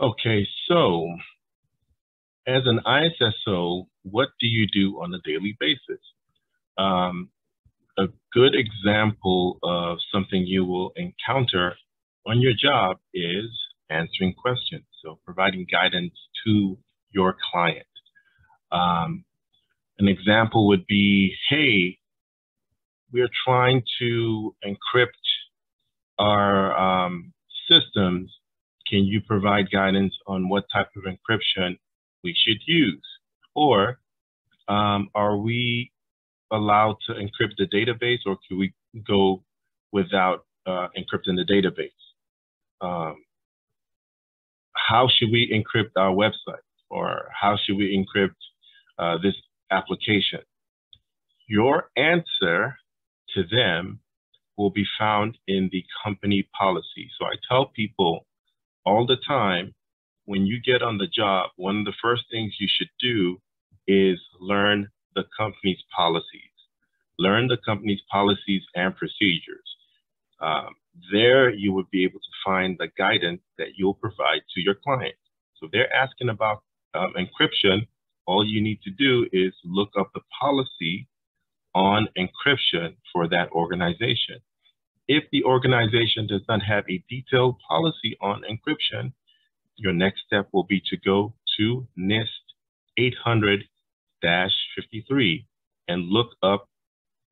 Okay, so as an ISSO, what do you do on a daily basis? Um, a good example of something you will encounter on your job is answering questions. So providing guidance to your client. Um, an example would be, hey, we're trying to encrypt our um, systems. Can you provide guidance on what type of encryption we should use? Or um, are we allowed to encrypt the database or can we go without uh, encrypting the database? Um, how should we encrypt our website or how should we encrypt uh, this application? Your answer to them will be found in the company policy. So I tell people all the time when you get on the job, one of the first things you should do is learn the company's policies. Learn the company's policies and procedures. Um, there, you would be able to find the guidance that you'll provide to your client. So if they're asking about um, encryption, all you need to do is look up the policy on encryption for that organization. If the organization does not have a detailed policy on encryption, your next step will be to go to NIST 800-53 and look up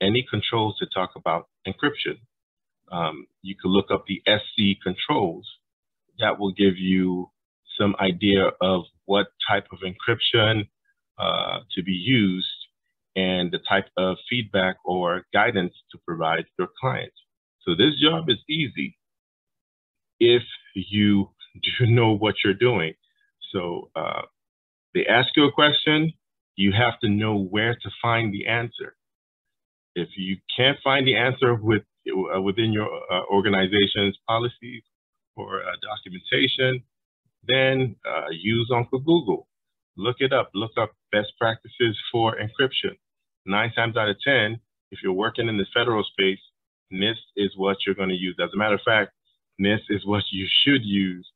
any controls that talk about encryption. Um, you could look up the SC controls. That will give you some idea of what type of encryption uh, to be used and the type of feedback or guidance to provide your client. So this job is easy if you do know what you're doing. So uh, they ask you a question, you have to know where to find the answer. If you can't find the answer with uh, within your uh, organization's policies or uh, documentation, then uh, use Uncle Google. Look it up. Look up best practices for encryption. Nine times out of 10, if you're working in the federal space, NIST is what you're going to use. As a matter of fact, NIST is what you should use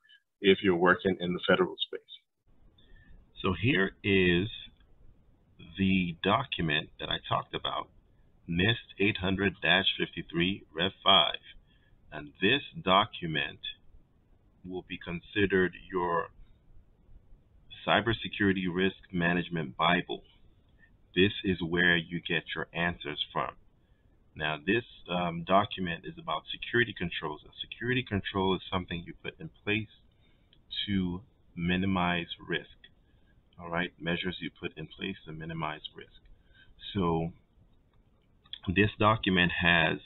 if you're working in the federal space. So here is the document that I talked about, NIST 800-53 Rev 5. And this document will be considered your cybersecurity risk management Bible. This is where you get your answers from. Now, this um, document is about security controls. A security control is something you put in place to minimize risk. All right, measures you put in place to minimize risk. So, this document has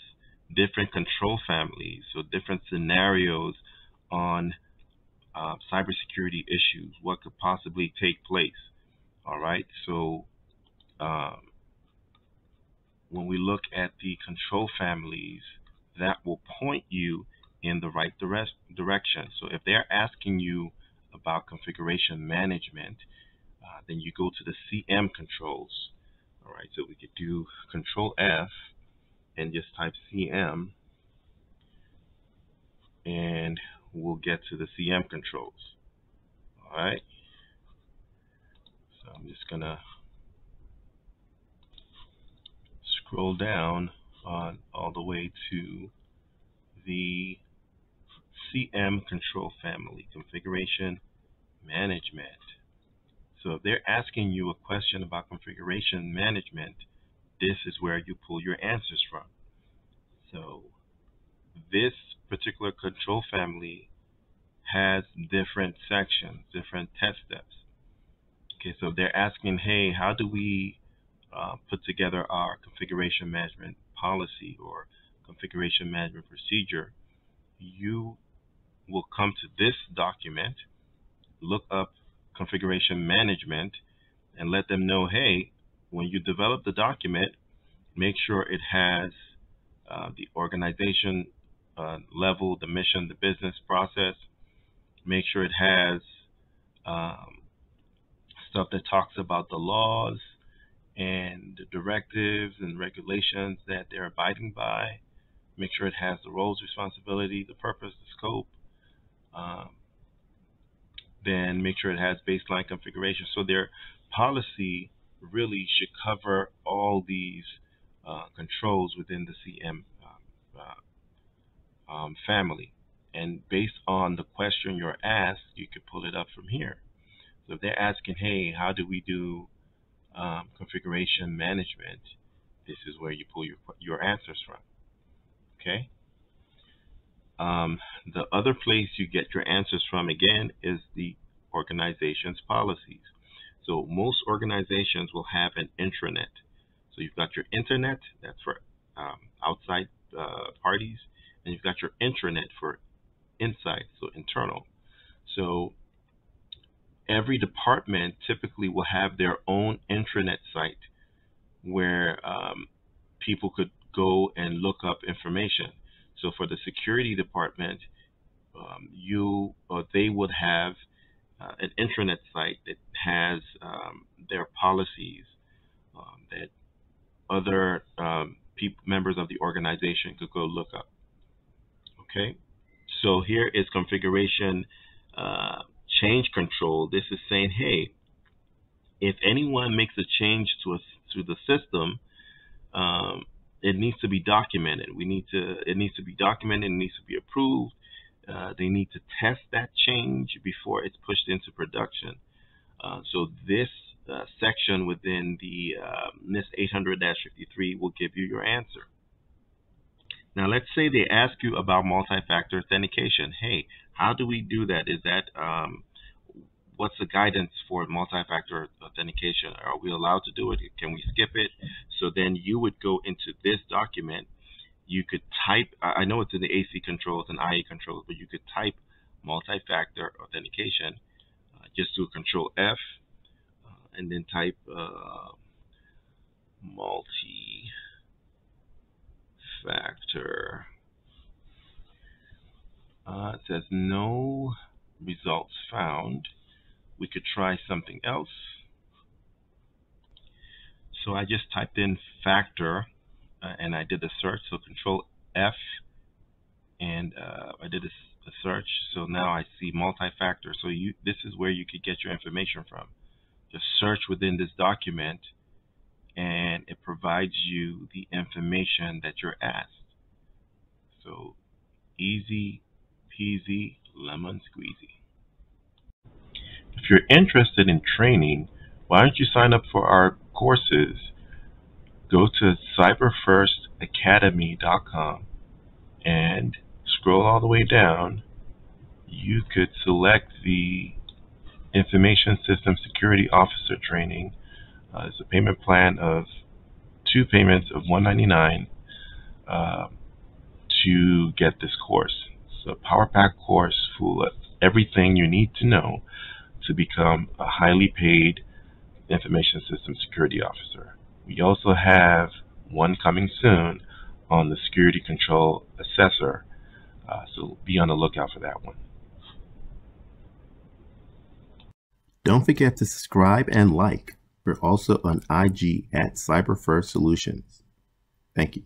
different control families, so different scenarios on uh, cybersecurity issues, what could possibly take place. All right, so um, when we look at the control families, that will point you in the right dire direction. So if they're asking you about configuration management, uh, then you go to the CM controls. All right, so we could do Control F and just type CM, and we'll get to the CM controls. All right, so I'm just gonna scroll down on all the way to the CM control family, configuration management. So if they're asking you a question about configuration management, this is where you pull your answers from. So this particular control family has different sections, different test steps. Okay, so they're asking, hey, how do we uh, put together our configuration management policy or configuration management procedure, you will come to this document, look up configuration management, and let them know, hey, when you develop the document, make sure it has uh, the organization uh, level, the mission, the business process. Make sure it has um, stuff that talks about the laws, and the directives and regulations that they're abiding by. Make sure it has the roles, responsibility, the purpose, the scope. Um, then make sure it has baseline configuration. So their policy really should cover all these uh, controls within the CM uh, uh, um, family. And based on the question you're asked, you could pull it up from here. So if they're asking, hey, how do we do um, configuration management? This is where you pull your, your answers from. Okay. Um, the other place you get your answers from, again, is the organization's policies. So most organizations will have an intranet. So you've got your internet, that's for um, outside uh, parties, and you've got your intranet for inside, so internal. So every department typically will have their own intranet site where um, people could go and look up information. So for the security department, um, you or they would have uh, an intranet site that has um, their policies um, that other um, members of the organization could go look up. Okay, so here is configuration uh, change control. This is saying, hey, if anyone makes a change to a, to the system, um, it needs to be documented. We need to it needs to be documented. It needs to be approved. Uh, they need to test that change before it's pushed into production. Uh, so this uh, section within the uh, NIST 800-53 will give you your answer. Now let's say they ask you about multi-factor authentication. Hey, how do we do that? Is that um, what's the guidance for multi-factor authentication? Are we allowed to do it? Can we skip it? So then you would go into this document. You could type, I know it's in the AC controls and IA controls, but you could type multi-factor authentication. Uh, just do control F uh, and then type uh, multi-factor. Uh, it says no results found we could try something else. So I just typed in factor uh, and I did a search. So control F and uh, I did a, a, search. So now I see multi-factor. So you, this is where you could get your information from. Just search within this document and it provides you the information that you're asked. So easy peasy lemon squeezy. If you're interested in training, why don't you sign up for our courses? Go to cyberfirstacademy.com and scroll all the way down. You could select the Information System Security Officer training. Uh, it's a payment plan of two payments of 199 uh, to get this course. It's a power pack course full of everything you need to know to become a highly paid information system security officer. We also have one coming soon on the security control assessor, uh, so be on the lookout for that one. Don't forget to subscribe and like. We're also on IG at Cyber First Solutions. Thank you.